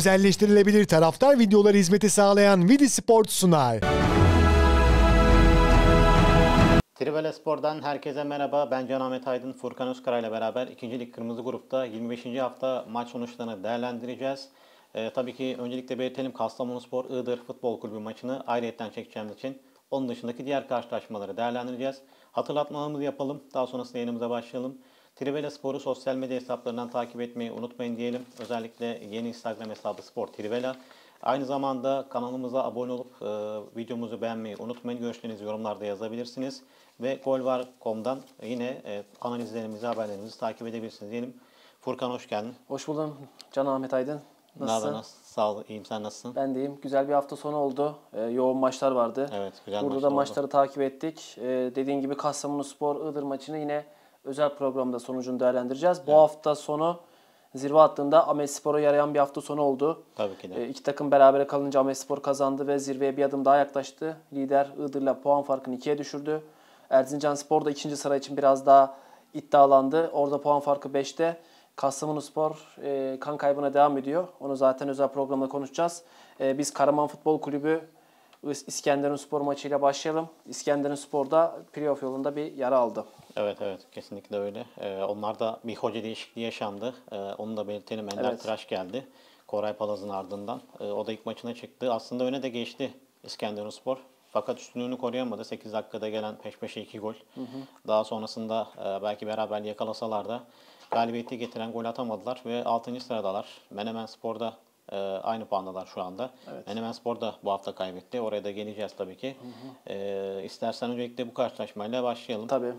Özelleştirilebilir taraftar videoları hizmeti sağlayan Vidi Sport sunar. Trivela Spor'dan herkese merhaba. Ben Can Ahmet Aydın, Furkan Özkara ile beraber 2. Lig Kırmızı Grup'ta 25. hafta maç sonuçlarını değerlendireceğiz. Ee, tabii ki öncelikle belirtelim Kastamonu Spor Iğdır Futbol Kulübü maçını ayrıyetten çekeceğimiz için onun dışındaki diğer karşılaşmaları değerlendireceğiz. Hatırlatmalarımızı yapalım. Daha sonrasında yayınımıza başlayalım. Trivela Spor'u sosyal medya hesaplarından takip etmeyi unutmayın diyelim. Özellikle yeni Instagram hesabı Spor Trivela. Aynı zamanda kanalımıza abone olup e, videomuzu beğenmeyi unutmayın. Görüşlerinizi yorumlarda yazabilirsiniz. Ve golvar.com'dan yine e, analizlerimizi, haberlerimizi takip edebilirsiniz diyelim. Furkan hoş geldin. Hoş buldum Can Ahmet Aydın. Nasılsın? Nasıl? Sağ ol. İyiyim. Sen nasılsın? Ben deyim. Güzel bir hafta sonu oldu. Ee, yoğun maçlar vardı. Evet. Güzel Burada maçlar da oldu. maçları takip ettik. Ee, dediğin gibi Kastamonu Spor Iğdır maçını yine özel programda sonucunu değerlendireceğiz. Bu hafta sonu zirve hattında Ahmet Spor'a yarayan bir hafta sonu oldu. Tabii ki de. İki takım berabere kalınca Ahmet Spor kazandı ve zirveye bir adım daha yaklaştı. Lider Iğdır'la puan farkını ikiye düşürdü. Erzincan Spor da ikinci sıra için biraz daha iddialandı. Orada puan farkı 5'te. Kastamonu Spor e, kan kaybına devam ediyor. Onu zaten özel programda konuşacağız. E, biz Karaman Futbol Kulübü İs- İskenderun Spor maçıyla başlayalım. İskenderun Spor da playoff yolunda bir yara aldı. Evet evet kesinlikle öyle. Ee, onlarda bir hoca değişikliği yaşandı. Ee, onu da belirtelim. Ender Evet. Tıraş geldi. Koray Palaz'ın ardından. Ee, o da ilk maçına çıktı. Aslında öne de geçti İskenderunspor. Fakat üstünlüğünü koruyamadı. 8 dakikada gelen peş peşe 2 gol. Daha sonrasında e, belki beraberliği yakalasalar da galibiyeti getiren gol atamadılar ve 6. sıradalar. Menemen Spor'da e, aynı puandalar şu anda. Menemen Spor da bu hafta kaybetti. Oraya da geleceğiz tabii ki. E, istersen öncelikle bu karşılaşmayla başlayalım. Tabii.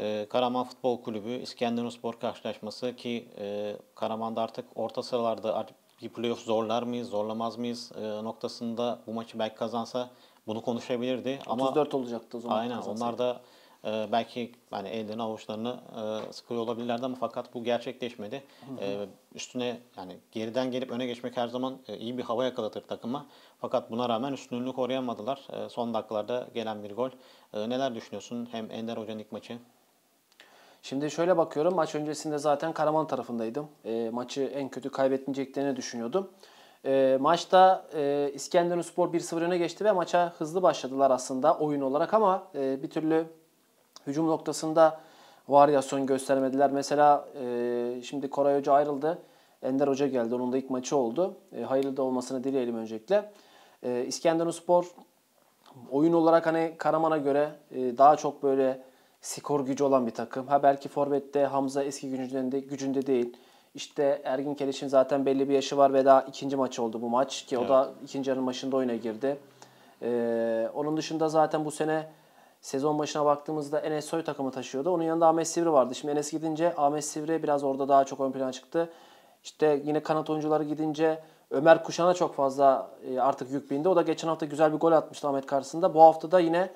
Ee, Karaman Futbol Kulübü İskenderunspor karşılaşması ki e, Karaman'da artık orta sıralarda artık bir playoff zorlar mıyız, zorlamaz mıyız e, noktasında bu maçı belki kazansa bunu konuşabilirdi. Ama 34 olacaktı o zaman. aynen kazansaydı. onlar da e, belki hani ellerini avuçlarını e, sıkıyor olabilirlerdi ama fakat bu gerçekleşmedi. E, üstüne yani geriden gelip öne geçmek her zaman e, iyi bir hava yakalatır takıma. Fakat buna rağmen üstünlüğünü koruyamadılar. E, son dakikalarda gelen bir gol. E, neler düşünüyorsun? Hem Ender Hoca'nın ilk maçı. Şimdi şöyle bakıyorum. Maç öncesinde zaten Karaman tarafındaydım. E, maçı en kötü kaybetmeyeceklerini düşünüyordum. E, maçta e, İskenderunspor 1-0 öne geçti ve maça hızlı başladılar aslında oyun olarak ama e, bir türlü hücum noktasında varyasyon göstermediler. Mesela e, şimdi Koray Hoca ayrıldı. Ender Hoca geldi. Onun da ilk maçı oldu. E, hayırlı da olmasını dileyelim öncelikle. E, İskenderunspor oyun olarak hani Karaman'a göre e, daha çok böyle skor gücü olan bir takım. Ha belki Forvet'te Hamza eski gücünde, gücünde değil. İşte Ergin Keliş'in zaten belli bir yaşı var ve daha ikinci maçı oldu bu maç ki o da ikinci yarının başında oyuna girdi. Ee, onun dışında zaten bu sene sezon başına baktığımızda Enes Soy takımı taşıyordu. Onun yanında Ahmet Sivri vardı. Şimdi Enes gidince Ahmet Sivri biraz orada daha çok ön plana çıktı. İşte yine kanat oyuncuları gidince Ömer Kuşan'a çok fazla e, artık yük bindi. O da geçen hafta güzel bir gol atmıştı Ahmet karşısında. Bu hafta da yine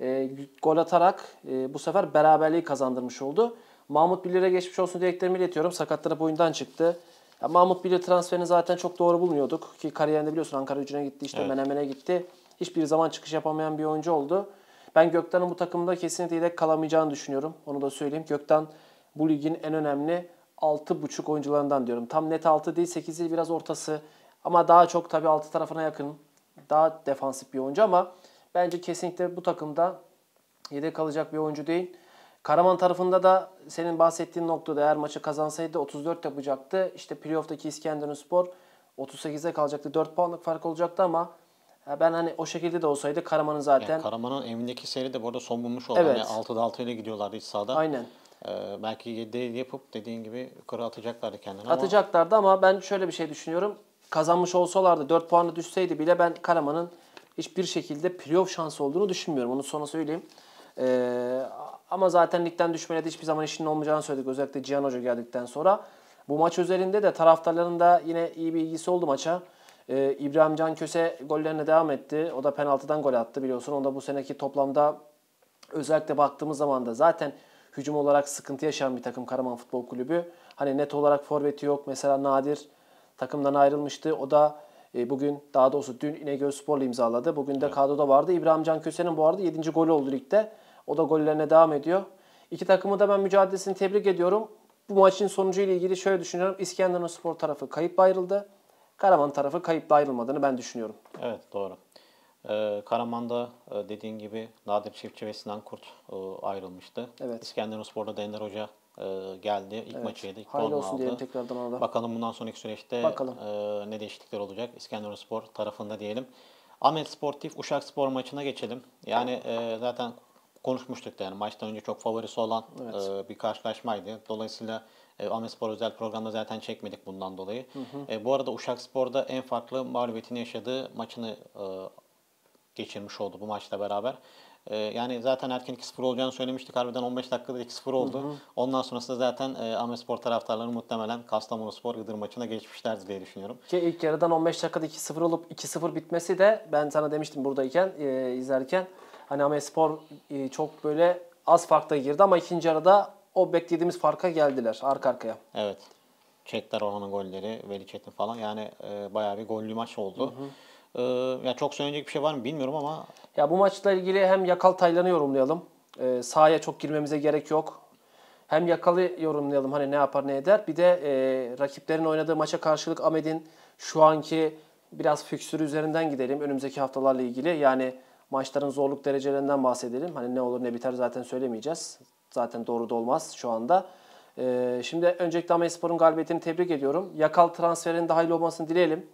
e, gol atarak e, bu sefer beraberliği kazandırmış oldu. Mahmut Bilir'e geçmiş olsun dileklerimi iletiyorum. Sakatlanıp oyundan çıktı. Ya Mahmut Bilir transferini zaten çok doğru bulmuyorduk. Ki kariyerinde biliyorsun Ankara gücüne gitti, işte Evet. Menemen'e gitti. Hiçbir zaman çıkış yapamayan bir oyuncu oldu. Ben Gökten'in bu takımda kesinlikle yedek kalamayacağını düşünüyorum. Onu da söyleyeyim. Gökten bu ligin en önemli 6.5 oyuncularından diyorum. Tam net 6 değil 8 değil biraz ortası. Ama daha çok tabii 6 tarafına yakın. Daha defansif bir oyuncu ama bence kesinlikle bu takımda yedek kalacak bir oyuncu değil. Karaman tarafında da senin bahsettiğin noktada eğer maçı kazansaydı 34 yapacaktı. İşte playoff'taki İskenderunspor 38'e kalacaktı. 4 puanlık fark olacaktı ama ya ben hani o şekilde de olsaydı Karaman'ın zaten Yani Karaman'ın evindeki seri de bu arada son bulmuş oldu. Evet. Yani 6'da 6 ile gidiyorlardı iç sahada. aynen Ee, belki 7 yapıp dediğin gibi yukarı atacaklardı kendini ama atacaklardı ama ben şöyle bir şey düşünüyorum. Kazanmış olsalardı 4 puanı düşseydi bile ben Karaman'ın hiçbir şekilde playoff şansı olduğunu düşünmüyorum. Onu sonra söyleyeyim. Ee, ama zaten ligden düşmeyle de hiçbir zaman işinin olmayacağını söyledik. Özellikle Cihan Hoca geldikten sonra. Bu maç üzerinde de taraftarların da yine iyi bir ilgisi oldu maça. Ee, İbrahim Can Köse gollerine devam etti. O da penaltıdan gol attı biliyorsun. Onda bu seneki toplamda özellikle baktığımız zaman da zaten hücum olarak sıkıntı yaşayan bir takım Karaman Futbol Kulübü. Hani net olarak forveti yok. Mesela Nadir takımdan ayrılmıştı. O da e, bugün daha doğrusu dün İnegöl Spor'la imzaladı. Bugün de kadroda vardı. İbrahim Can Köse'nin bu arada 7. golü oldu ligde. O da gollerine devam ediyor. İki takımı da ben mücadelesini tebrik ediyorum. bu maçın sonucu ile ilgili şöyle düşünüyorum. İskenderunspor tarafı kayıp ayrıldı. Karaman tarafı kayıpla ayrılmadığını ben düşünüyorum. Evet doğru. Ee, Karaman'da e, dediğin gibi Nadir Çiftçi ve Sinan Kurt e, ayrılmıştı. Evet. İskenderunspor'da Dender Hoca e, geldi. İlk Evet. maçıydı. İlk Hayırlı olsun aldı. diyelim tekrardan ona da. Bakalım bundan sonraki süreçte Bakalım. e, ne değişiklikler olacak İskenderunspor tarafında diyelim. Ahmet Sportif Uşak Spor maçına geçelim. Yani e, zaten konuşmuştuk da yani maçtan önce çok favorisi olan e, bir karşılaşmaydı. Dolayısıyla e, Ahmet Spor özel programda zaten çekmedik bundan dolayı. E, bu arada Uşak Spor'da en farklı mağlubiyetini yaşadığı maçını e, geçirmiş oldu bu maçla beraber. Ee, yani zaten erken 2-0 olacağını söylemiştik. Harbiden 15 dakikada 2-0 oldu. Ondan sonrasında zaten e, Ahmetspor taraftarları muhtemelen Kastamonuspor Iğdır maçına geçmişlerdi diye düşünüyorum. Ki ilk yarıdan 15 dakikada 2-0 olup 2-0 bitmesi de ben sana demiştim buradayken e, izlerken hani Ahmetspor e, çok böyle az farkla girdi ama ikinci yarıda o beklediğimiz farka geldiler arka arkaya. Evet. Çekler Orhan'ın golleri, Veli Çetin falan. Yani e, bayağı bir gollü maç oldu. Ee, ya çok söyleyecek bir şey var mı bilmiyorum ama Ya bu maçla ilgili hem Yakal Taylan'ı yorumlayalım. E, sahaya çok girmemize gerek yok. Hem Yakal'ı yorumlayalım hani ne yapar ne eder. Bir de e, rakiplerin oynadığı maça karşılık Ahmet'in şu anki biraz fiksürü üzerinden gidelim önümüzdeki haftalarla ilgili. Yani maçların zorluk derecelerinden bahsedelim. Hani ne olur ne biter zaten söylemeyeceğiz. Zaten doğru da olmaz şu anda. E, şimdi öncelikle Ahmetspor'un galibiyetini tebrik ediyorum. Yakal transferinin dahil olmasını dileyelim.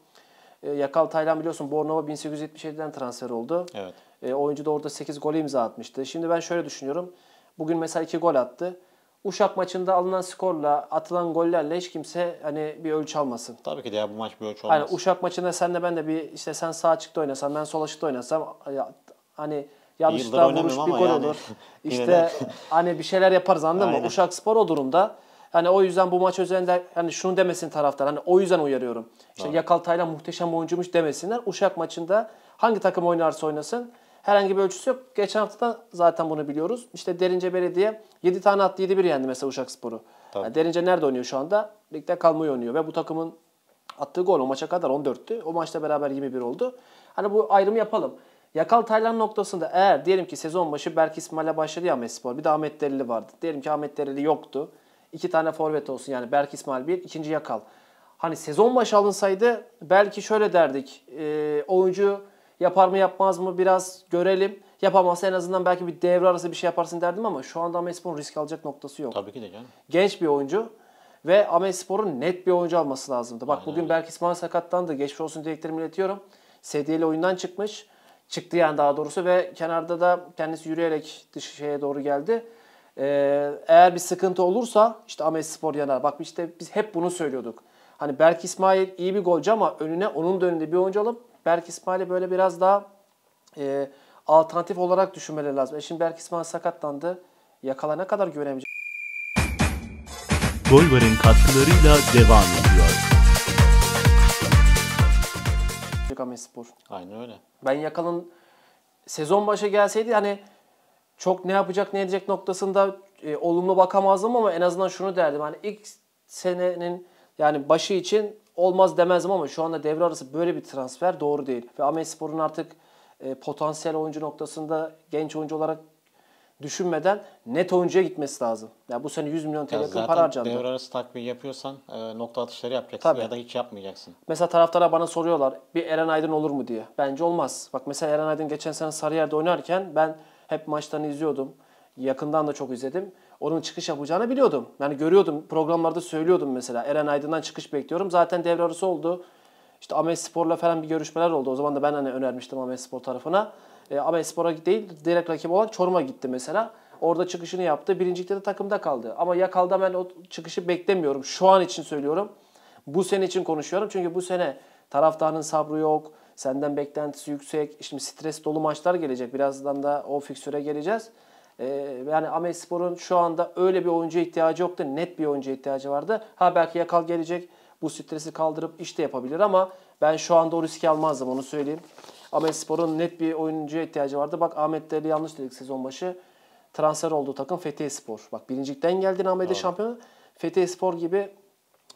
E, Yakal Taylan biliyorsun Bornova 1877'den transfer oldu. evet. E, oyuncu da orada 8 gol imza atmıştı. Şimdi ben şöyle düşünüyorum. Bugün mesela 2 gol attı. Uşak maçında alınan skorla, atılan gollerle hiç kimse hani bir ölçü almasın. Tabii ki de ya bu maç bir ölçü Hani olmaz. Uşak maçında senle ben de bir işte sen sağ açıkta oynasan ben sol açıkta oynasam ya, hani yanlışlıkla vuruş bir gol yani. olur. İşte hani bir şeyler yaparız anladın mı? Aynen. Uşak Spor o durumda. Hani o yüzden bu maç özelinde hani şunu demesin taraftar. Hani o yüzden uyarıyorum. İşte Yakal Taylan muhteşem oyuncumuş demesinler. Uşak maçında hangi takım oynarsa oynasın herhangi bir ölçüsü yok. Geçen hafta da zaten bunu biliyoruz. İşte Derince Belediye 7 tane attı 7-1 yendi mesela Uşak Spor'u. Tabii. Yani Derince nerede oynuyor şu anda? Ligde kalmayı oynuyor ve bu takımın attığı gol o maça kadar 14'tü. O maçta beraber 21 oldu. Hani bu ayrımı yapalım. Yakal Taylan noktasında eğer diyelim ki sezon başı Berk İsmail'e başladı ya Ahmet Spor. Bir de Ahmet Dereli vardı. Diyelim ki Ahmet Dereli yoktu. İki tane forvet olsun yani Berk İsmail bir, ikinci Yakal. Hani sezon başı alınsaydı belki şöyle derdik. E, oyuncu yapar mı yapmaz mı biraz görelim. Yapamazsa en azından belki bir devre arası bir şey yaparsın derdim ama şu anda Ahmet Spor'un risk alacak noktası yok Tabii ki de canım. genç bir oyuncu ve Ahmet Spor'un net bir oyuncu alması lazımdı. Bak Aynen bugün. Berk İsmail sakatlandı. Geçmiş olsun dileklerimi iletiyorum. Sedyeli oyundan çıkmış. Çıktı yani daha doğrusu ve kenarda da kendisi yürüyerek dış şeye doğru geldi. Ee, eğer bir sıkıntı olursa işte Ahmet Spor yanar. Bak işte biz hep bunu söylüyorduk. Hani Berk İsmail iyi bir golcü ama önüne onun da önünde bir oyuncu alıp Berk İsmail'i böyle biraz daha e, alternatif olarak düşünmeleri lazım. E şimdi Berk İsmail sakatlandı. Yakala ne kadar güvenemeyecek? Golvar'ın katkılarıyla devam ediyor. Ahmet Spor. Aynen öyle. Ben Yakal'ın sezon başı gelseydi hani çok ne yapacak ne edecek noktasında e, olumlu bakamazdım ama en azından şunu derdim. Hani ilk senenin yani başı için olmaz demezdim ama şu anda devre arası böyle bir transfer doğru değil. Ve Ahmet Spor'un artık e, potansiyel oyuncu noktasında genç oyuncu olarak düşünmeden net oyuncuya gitmesi lazım. Yani bu sene 100 milyon TL yakın para zaten harcandı. devre arası takviye yapıyorsan e, nokta atışları yapacaksın Tabii. ya da hiç yapmayacaksın. Mesela taraftara bana soruyorlar bir Eren Aydın olur mu diye. Bence olmaz. Bak mesela Eren Aydın geçen sene Sarıyer'de oynarken ben hep maçlarını izliyordum. Yakından da çok izledim. Onun çıkış yapacağını biliyordum. Yani görüyordum. Programlarda söylüyordum mesela. Eren Aydın'dan çıkış bekliyorum. Zaten devre arası oldu. İşte Ahmet Spor'la falan bir görüşmeler oldu. O zaman da ben hani önermiştim Ahmet Spor tarafına. E, Ahmet Spor'a değil, direkt rakip olan Çorum'a gitti mesela. Orada çıkışını yaptı. Birincilikte de takımda kaldı. Ama Yakal'da ben o çıkışı beklemiyorum. Şu an için söylüyorum. Bu sene için konuşuyorum. Çünkü bu sene taraftarın sabrı yok. Senden beklentisi yüksek. Şimdi stres dolu maçlar gelecek. Birazdan da o fiksüre geleceğiz. Ee, yani Ahmet Spor'un şu anda öyle bir oyuncuya ihtiyacı yoktu. Net bir oyuncuya ihtiyacı vardı. Ha belki Yakal gelecek. Bu stresi kaldırıp iş de yapabilir ama ben şu anda o riski almazdım onu söyleyeyim. Ahmet Spor'un net bir oyuncuya ihtiyacı vardı. Bak Ahmet Deli yanlış dedik sezon başı. Transfer olduğu takım Fethiye Spor. Bak birincilikten geldi Ahmet'e şampiyonu. Fethiye Spor gibi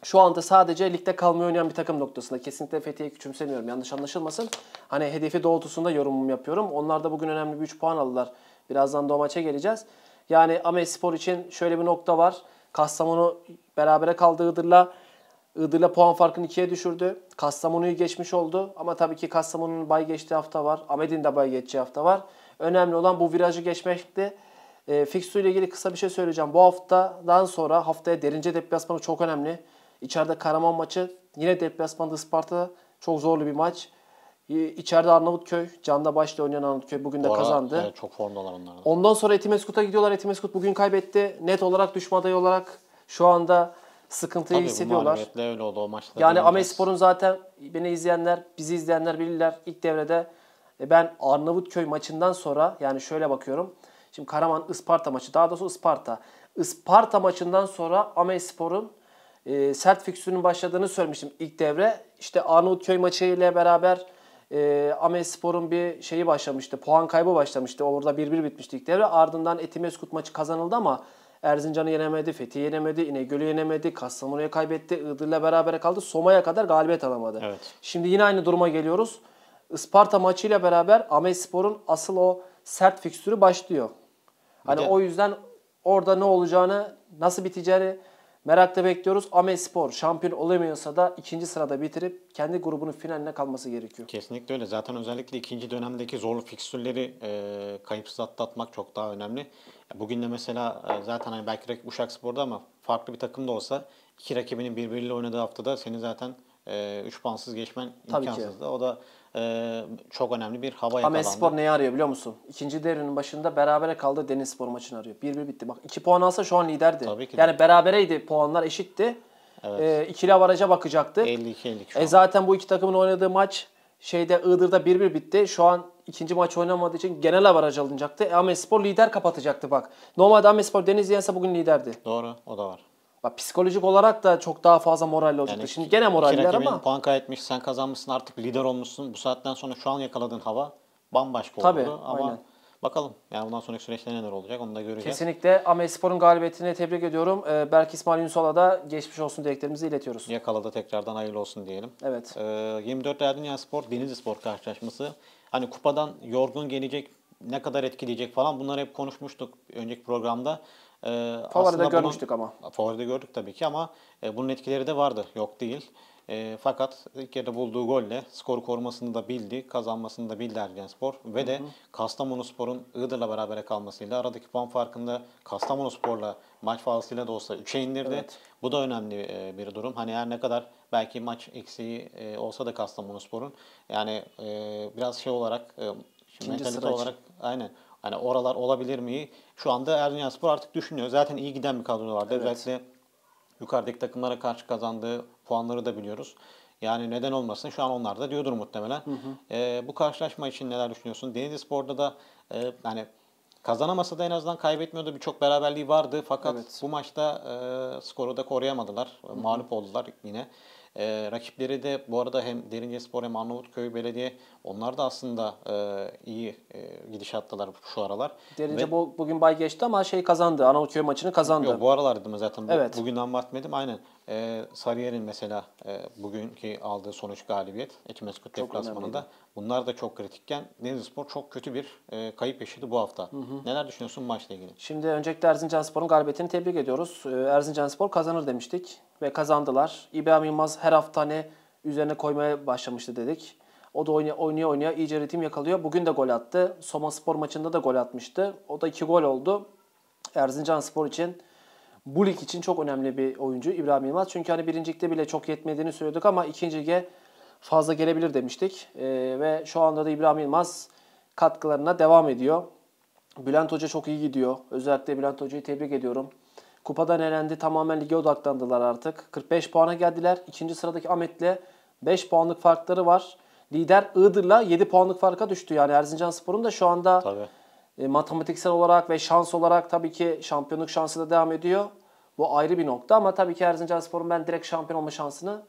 şu anda sadece ligde kalmayı oynayan bir takım noktasında. Kesinlikle Fethiye'yi küçümsemiyorum. Yanlış anlaşılmasın. Hani hedefi doğrultusunda yorumumu yapıyorum. Onlar da bugün önemli bir 3 puan aldılar. Birazdan da maça geleceğiz. Yani Ahmet Spor için şöyle bir nokta var. Kastamonu berabere kaldı Iğdır'la. Iğdır'la puan farkını ikiye düşürdü. Kastamonu'yu geçmiş oldu. Ama tabii ki Kastamonu'nun bay geçtiği hafta var. Ahmet'in de bay geçeceği hafta var. Önemli olan bu virajı geçmekti. E, Fixture ile ilgili kısa bir şey söyleyeceğim. Bu haftadan sonra haftaya derince deplasmanı çok önemli. İçeride Karaman maçı. Yine deplasmanda Isparta. Çok zorlu bir maç. İçeride Arnavutköy. Can'da başta oynayan Arnavutköy bugün de Bu ara, kazandı. evet, çok formdalar onlar da. Ondan sonra Etimeskut'a gidiyorlar. Etimeskut bugün kaybetti. Net olarak düşme adayı olarak şu anda sıkıntıyı Tabii hissediyorlar. mağlubiyetle öyle oldu o maçta. Yani. Amespor'un zaten beni izleyenler, bizi izleyenler bilirler. İlk devrede e, ben Arnavutköy maçından sonra yani şöyle bakıyorum. Şimdi Karaman Isparta maçı daha doğrusu Isparta. Isparta maçından sonra Amespor'un e, sert fiksürünün başladığını söylemiştim ilk devre. İşte Arnavutköy maçı ile beraber e, Amespor'un bir şeyi başlamıştı. Puan kaybı başlamıştı. Orada 1-1 bitmişti ilk devre. Ardından Etimeskut maçı kazanıldı ama Erzincan'ı yenemedi, Fethiye yenemedi, İnegöl'ü yenemedi, Kastamonu'ya kaybetti, Iğdır'la berabere kaldı. Soma'ya kadar galibiyet alamadı. Evet. Şimdi yine aynı duruma geliyoruz. Isparta maçıyla beraber Amespor'un asıl o sert fikstürü başlıyor. Hani o yüzden orada ne olacağını, nasıl biteceğini merakla bekliyoruz. Amespor şampiyon olamıyorsa da ikinci sırada bitirip kendi grubunun finaline kalması gerekiyor. Kesinlikle öyle. Zaten özellikle ikinci dönemdeki zorlu fikstürleri e, kayıpsız atlatmak çok daha önemli. Bugün de mesela e, zaten hani belki rakip Uşakspor'da ama farklı bir takım da olsa iki rakibinin birbiriyle oynadığı haftada seni zaten 3 puansız geçmen Tabii ki. imkansızdı. O da e, çok önemli bir hava yakalandı. Amespor neyi arıyor biliyor musun? İkinci devrenin başında berabere kaldı Denizspor maçını arıyor. 1-1 bitti. Bak 2 puan alsa şu an liderdi. Tabii ki de. Yani berabereydi. Puanlar eşitti. Evet. Ee, ikili avaraja bakacaktı. 52-52 şu E zaten bu iki takımın oynadığı maç şeyde Iğdır'da 1-1 bitti. Şu an ikinci maç oynamadığı için genel avaraj alınacaktı. E, Amespor lider kapatacaktı bak. Normalde Amespor Deniz yense bugün liderdi. Doğru o da var. Bak psikolojik olarak da çok daha fazla moralli olacaktı. Yani Şimdi gene moraller ama puan kaybetmiş, sen kazanmışsın artık lider olmuşsun. Bu saatten sonra şu an yakaladığın hava bambaşka Tabii, oldu. Ama aynen. bakalım yani bundan sonraki süreçte neler olacak onu da göreceğiz. kesinlikle Amespor'un galibiyetini tebrik ediyorum. Ee, Berk İsmail Ünsal'a da geçmiş olsun dileklerimizi iletiyoruz. Yakaladı tekrardan hayırlı olsun diyelim. Evet. Ee, 24 Erdinya Spor, Denizli Spor karşılaşması. Hani kupadan yorgun gelecek, ne kadar etkileyecek falan bunları hep konuşmuştuk önceki programda. Ee, Favoride aslında bunun- görmüştük ama. Favoride gördük tabii ki ama e, bunun etkileri de vardı. Yok değil. E, fakat ilk yarıda bulduğu golle skoru korumasını da bildi, kazanmasını da bildi Ergenspor ve de Kastamonu Spor'un Iğdır'la berabere kalmasıyla aradaki puan farkında Kastamonu Spor'la maç fazlasıyla da olsa 3'e indirdi. Evet. Bu da önemli e, bir durum. Hani her ne kadar belki maç eksiği e, olsa da Kastamonu Spor'un yani e, biraz şey olarak e, mentalite olarak aynen hani oralar olabilir mi? Şu anda Erzincanspor artık düşünüyor. Zaten iyi giden bir kadro vardı. Evet. Özellikle yukarıdaki takımlara karşı kazandığı puanları da biliyoruz. Yani neden olmasın şu an onlar da diyordur muhtemelen. Ee, bu karşılaşma için neler düşünüyorsun? Denizlispor'da da e, hani kazanamasa da en azından kaybetmiyordu. Birçok beraberliği vardı fakat Evet. bu maçta e, skoru da koruyamadılar. Mağlup oldular yine. E, rakipleri de bu arada hem Derince hem Arnavutköy Belediye onlar da aslında e, iyi e, gidişattalar şu aralar. Derince Ve- bu, bugün bay geçti ama şey kazandı. Arnavutköy maçını kazandı. Yok bu aralar dedim zaten. Evet. Bugünden bahsetmedim. Aynen. Ee, Sarıyer'in mesela e, bugünkü aldığı sonuç galibiyet. Etimeskut deplasmanında. Bunlar da çok kritikken Denizlispor çok kötü bir e, kayıp yaşadı bu hafta. Neler düşünüyorsun maçla ilgili? Şimdi öncelikle Erzincanspor'un galibiyetini tebrik ediyoruz. Ee, Erzincanspor kazanır demiştik ve kazandılar. İbrahim Yılmaz her hafta hani üzerine koymaya başlamıştı dedik. O da oynaya oynaya, oynaya iyice ritim yakalıyor. Bugün de gol attı. Soma Spor maçında da gol atmıştı. O da iki gol oldu. Erzincanspor için bu lig için çok önemli bir oyuncu İbrahim Yılmaz. Çünkü hani birincilikte bile çok yetmediğini söylüyorduk ama ikinci lige fazla gelebilir demiştik. Ee, ve şu anda da İbrahim Yılmaz katkılarına devam ediyor. Bülent Hoca çok iyi gidiyor. Özellikle Bülent Hoca'yı tebrik ediyorum. Kupadan elendi. Tamamen lige odaklandılar artık. 45 puana geldiler. İkinci sıradaki Ahmet'le 5 puanlık farkları var. Lider Iğdır'la 7 puanlık farka düştü. Yani Erzincanspor'un da şu anda Tabii. e, matematiksel olarak ve şans olarak tabii ki şampiyonluk şansı da devam ediyor. Bu ayrı bir nokta ama tabii ki Erzincanspor'un ben direkt şampiyon olma şansını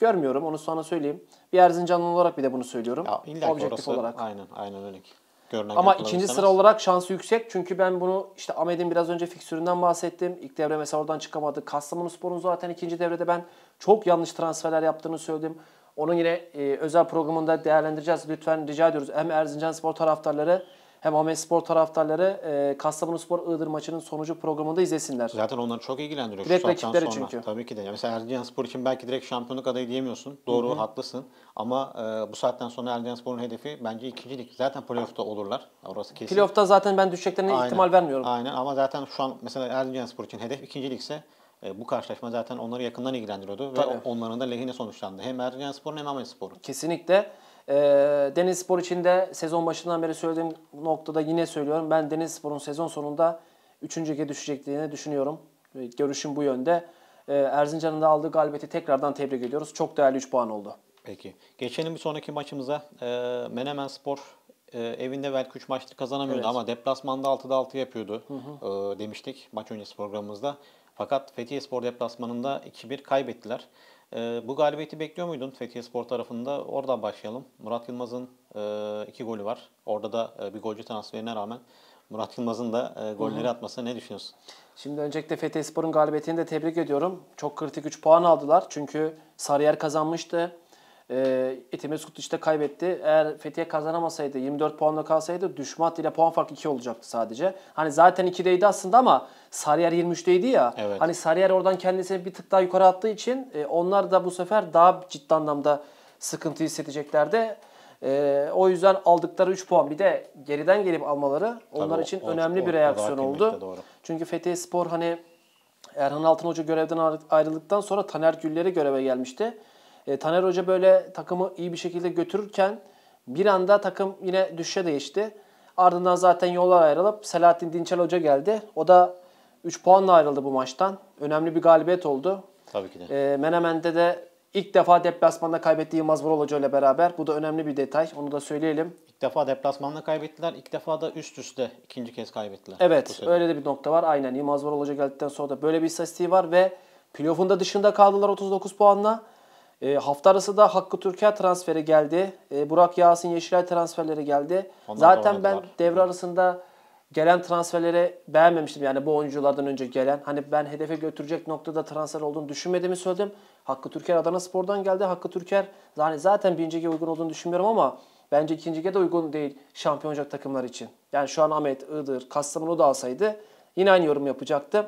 görmüyorum. Onu sonra söyleyeyim. Bir Erzincanlı olarak bir de bunu söylüyorum. Ya Objektif orası olarak. aynen aynen öyle ki. Görünen Ama ikinci sıra olarak şansı yüksek. Çünkü ben bunu işte Ahmet'in biraz önce fiksüründen bahsettim. İlk devre mesela oradan çıkamadı. Kastamonu Spor'un zaten ikinci devrede ben çok yanlış transferler yaptığını söyledim. Onun yine e, özel programında değerlendireceğiz. Lütfen rica ediyoruz. Hem Erzincan Spor taraftarları hem Ahmet Spor taraftarları e, Kastamonu Spor Iğdır maçının sonucu programında izlesinler. Zaten onları çok ilgilendiriyor. şu Direkt rakipleri sonra. çünkü. Tabii ki de. Mesela Erzincanspor için belki direkt şampiyonluk adayı diyemiyorsun. Doğru, haklısın. Ama e, bu saatten sonra Erzincanspor'un hedefi bence ikincilik. Zaten playoff'ta olurlar. Orası kesin. Playoff'ta zaten ben düşeceklerine Aynen. ihtimal vermiyorum. Aynen ama zaten şu an mesela Erzincanspor için hedef ikincilikse e, bu karşılaşma zaten onları yakından ilgilendiriyordu. Ve Tabii. onların da lehine sonuçlandı. Hem Erzincanspor'un hem Ahmetspor'un. Kesinlikle. Ee, Deniz Spor için de sezon başından beri söylediğim noktada yine söylüyorum. Ben Deniz Spor'un sezon sonunda 3. lige düşecekliğini düşünüyorum. Görüşüm bu yönde. Ee, Erzincan'ın da aldığı galibiyeti tekrardan tebrik ediyoruz. Çok değerli 3 puan oldu. Peki. Geçelim bir sonraki maçımıza. E, Menemen Spor e, evinde belki 3 maçtır kazanamıyordu Evet. ama deplasmanda 6'da 6 yapıyordu e, demiştik maç öncesi programımızda. Fakat Fethiye Spor deplasmanında 2-1 kaybettiler. E, bu galibiyeti bekliyor muydun Fethiye Spor tarafında? Oradan başlayalım. Murat Yılmaz'ın e, iki golü var. Orada da e, bir golcü transferine rağmen Murat Yılmaz'ın da e, golleri atmasına ne düşünüyorsun? Şimdi öncelikle Fethiye Spor'un galibiyetini de tebrik ediyorum. Çok kritik 3 puan aldılar. Çünkü Sarıyer kazanmıştı. Ee, Etimesgut işte kaybetti. Eğer Fethiye kazanamasaydı 24 puanla kalsaydı düşman ile puan farkı 2 olacaktı sadece. Hani zaten 2'deydi aslında ama Sarıyer 23'teydi ya. Evet. Hani Sarıyer oradan kendisini bir tık daha yukarı attığı için e, onlar da bu sefer daha ciddi anlamda sıkıntı hissedeceklerdi. E, o yüzden aldıkları 3 puan bir de geriden gelip almaları onlar o- için o- önemli o- bir reaksiyon oldu. doğru. Çünkü Fethiye Spor hani Erhan Altın Hoca görevden ayrı- ayrıldıktan sonra Taner Gülleri göreve gelmişti. E, Taner Hoca böyle takımı iyi bir şekilde götürürken bir anda takım yine düşüşe değişti. Ardından zaten yollar ayrılıp Selahattin Dinçel Hoca geldi. O da 3 puanla ayrıldı bu maçtan. Önemli bir galibiyet oldu. Tabii ki de. E, Menemen'de de ilk defa deplasmanda kaybettiği Yılmaz Vural Hoca ile beraber. Bu da önemli bir detay. Onu da söyleyelim. İlk defa deplasmanda kaybettiler. İlk defa da üst üste ikinci kez kaybettiler. Evet öyle de bir nokta var. Aynen Yılmaz Vural Hoca geldikten sonra da böyle bir istatistiği var ve playoff'un da dışında kaldılar 39 puanla. E, hafta arası da Hakkı Türker transferi geldi. E, Burak Yasin Yeşilay transferleri geldi. Onlar Zaten ben devre arasında gelen transferleri beğenmemiştim. Yani bu oyunculardan önce gelen. Hani ben hedefe götürecek noktada transfer olduğunu düşünmediğimi söyledim. Hakkı Türker Adana Spor'dan geldi. Hakkı Türker yani zaten birinci lige uygun olduğunu düşünmüyorum ama bence ikinci lige de uygun değil şampiyon olacak takımlar için. Yani şu an Ahmet, Iğdır, Kastamonu da alsaydı yine aynı yorum yapacaktım.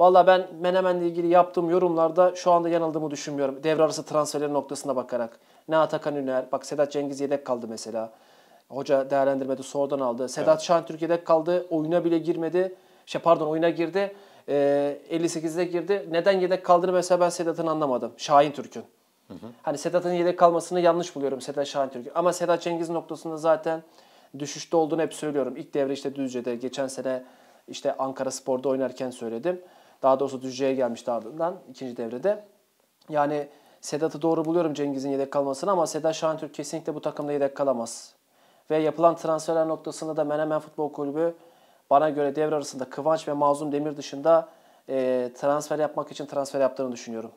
Valla ben Menemen'le ilgili yaptığım yorumlarda şu anda yanıldığımı düşünmüyorum. Devre arası transferleri noktasına bakarak. Ne Atakan Üner, bak Sedat Cengiz yedek kaldı mesela. Hoca değerlendirmedi, sonradan aldı. Sedat Şentürk yedek kaldı, oyuna bile girmedi. Şey pardon oyuna girdi. Ee, 58'de girdi. Neden yedek kaldığını mesela ben Sedat'ın anlamadım. Şahin Türk'ün. Hani Sedat'ın yedek kalmasını yanlış buluyorum Sedat Şahin Türk'ün. Ama Sedat Cengiz noktasında zaten düşüşte olduğunu hep söylüyorum. İlk devre işte Düzce'de, geçen sene işte Ankara Spor'da oynarken söyledim. Daha doğrusu Düzce'ye gelmişti ardından ikinci devrede. Yani Sedat'ı doğru buluyorum Cengiz'in yedek kalmasını ama Sedat Şahentürk kesinlikle bu takımda yedek kalamaz. Ve yapılan transferler noktasında da Menemen Futbol Kulübü bana göre devre arasında Kıvanç ve Mazlum Demir dışında e, transfer yapmak için transfer yaptığını düşünüyorum.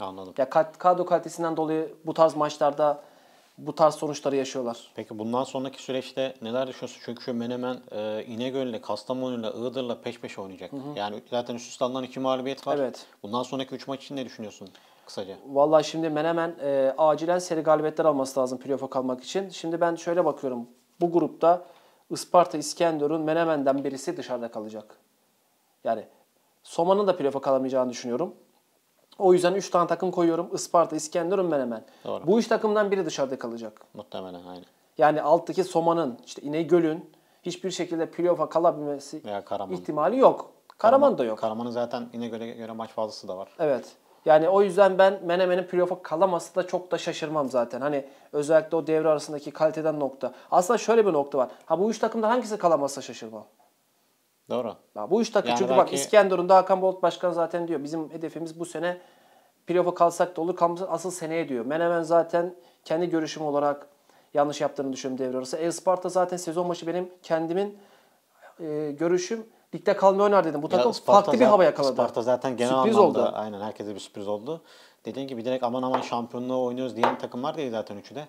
Anladım. Ya kad- kadro kalitesinden dolayı bu tarz maçlarda bu tarz sonuçları yaşıyorlar. Peki bundan sonraki süreçte neler düşünüyorsun? Çünkü şu Menemen e, İnegöl'le, Kastamonu'yla, Iğdır'la peş peşe oynayacak. Yani zaten üst üste alınan iki mağlubiyet var. Evet. Bundan sonraki üç maç için ne düşünüyorsun kısaca? Vallahi şimdi Menemen e, acilen seri galibiyetler alması lazım playoff'a kalmak için. Şimdi ben şöyle bakıyorum. Bu grupta Isparta, İskenderun, Menemen'den birisi dışarıda kalacak. Yani Soma'nın da playoff'a kalamayacağını düşünüyorum. O yüzden 3 tane takım koyuyorum. Isparta, İskenderun, Menemen. Doğru. Bu üç takımdan biri dışarıda kalacak. Muhtemelen aynı. Yani alttaki Soma'nın, işte İnegöl'ün hiçbir şekilde playoff'a kalabilmesi Karaman. ihtimali yok. Karaman da yok. Karaman'ın zaten İnegöl'e göre maç fazlası da var. Evet. Yani o yüzden ben Menemen'in playoff'a kalaması da çok da şaşırmam zaten. Hani özellikle o devre arasındaki kaliteden nokta. Aslında şöyle bir nokta var. Ha bu üç takımda hangisi kalamazsa şaşırmam. Doğru. Ya bu üç takım Yani çünkü bak belki- İskenderun'da Hakan Bolt Başkan zaten diyor. Bizim hedefimiz bu sene playoff'a kalsak da olur kalmasa asıl seneye diyor. Menemen zaten kendi görüşüm olarak yanlış yaptığını düşünüyorum devre arası. Isparta zaten sezon başı benim kendimin e, görüşüm ligde kalmayı oynar dedim. Bu takım Ya farklı bir zaten- hava yakaladı. Isparta zaten genel Sürpriz anlamda oldu. aynen herkese bir sürpriz oldu. Dediğin gibi direkt aman aman şampiyonluğu oynuyoruz diyen takımlar değil zaten üçü de.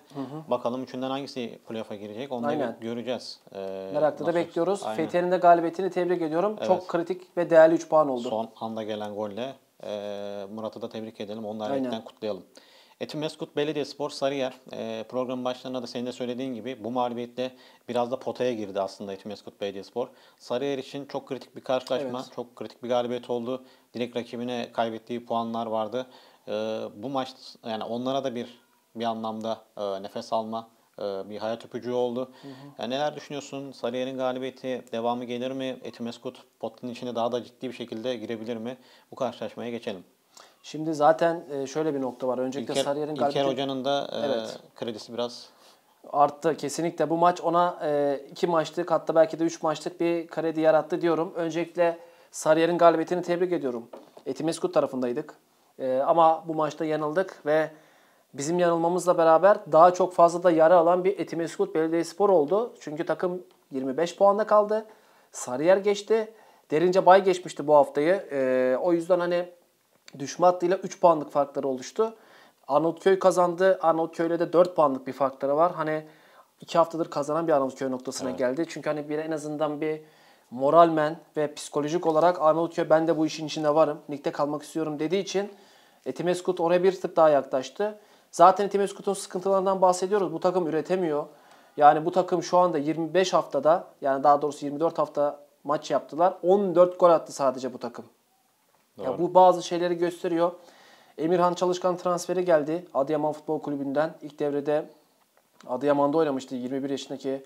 Bakalım üçünden hangisi playoff'a girecek onu Aynen. göreceğiz. Ee, Merakla da bekliyoruz. Fethiye'nin de galibiyetini tebrik ediyorum. Evet. Çok kritik ve değerli 3 puan oldu. Son anda gelen golle e, Murat'ı da tebrik edelim. Onu da kutlayalım. Etimeskut Belediyespor Sarıyer e, programın başlarında da senin de söylediğin gibi bu mağlubiyetle biraz da potaya girdi aslında Etimeskut Belediyespor. Sarıyer için çok kritik bir karşılaşma, Evet. çok kritik bir galibiyet oldu. Direkt rakibine kaybettiği puanlar vardı. E, bu maç yani onlara da bir bir anlamda e, nefes alma, e, bir hayat öpücüğü oldu. Yani neler düşünüyorsun? Sarıyer'in galibiyeti devamı gelir mi? Etimeskut potanın içine daha da ciddi bir şekilde girebilir mi? Bu karşılaşmaya geçelim. Şimdi zaten e, şöyle bir nokta var. Öncelikle İlker, Sarıyer'in İlker galibiyeti Hoca'nın da e, Evet. kredisi biraz arttı. Kesinlikle bu maç ona e, iki maçlık hatta belki de üç maçlık bir kredi yarattı diyorum. Öncelikle Sarıyer'in galibiyetini tebrik ediyorum. Etimeskut tarafındaydık. E, ama bu maçta yanıldık ve bizim yanılmamızla beraber daha çok fazla da yara alan bir Etimeskut Belediyespor oldu. Çünkü takım 25 puanda kaldı. Sarıyer geçti. Derince bay geçmişti bu haftayı. E, o yüzden hani düşme hattıyla 3 puanlık farkları oluştu. Arnavutköy kazandı. Arnavutköy'le de 4 puanlık bir farkları var. Hani 2 haftadır kazanan bir Arnavutköy noktasına geldi. Çünkü hani bir en azından bir moralmen ve psikolojik olarak Arnavutköy ben de bu işin içinde varım. Ligde kalmak istiyorum dediği için Etimeskut oraya bir tık daha yaklaştı. Zaten Etimeskut'un sıkıntılarından bahsediyoruz. Bu takım üretemiyor. Yani bu takım şu anda 25 haftada yani daha doğrusu 24 hafta maç yaptılar. 14 gol attı sadece bu takım. Ya bu bazı şeyleri gösteriyor. Emirhan Çalışkan transferi geldi Adıyaman Futbol Kulübü'nden. İlk devrede Adıyaman'da oynamıştı 21 yaşındaki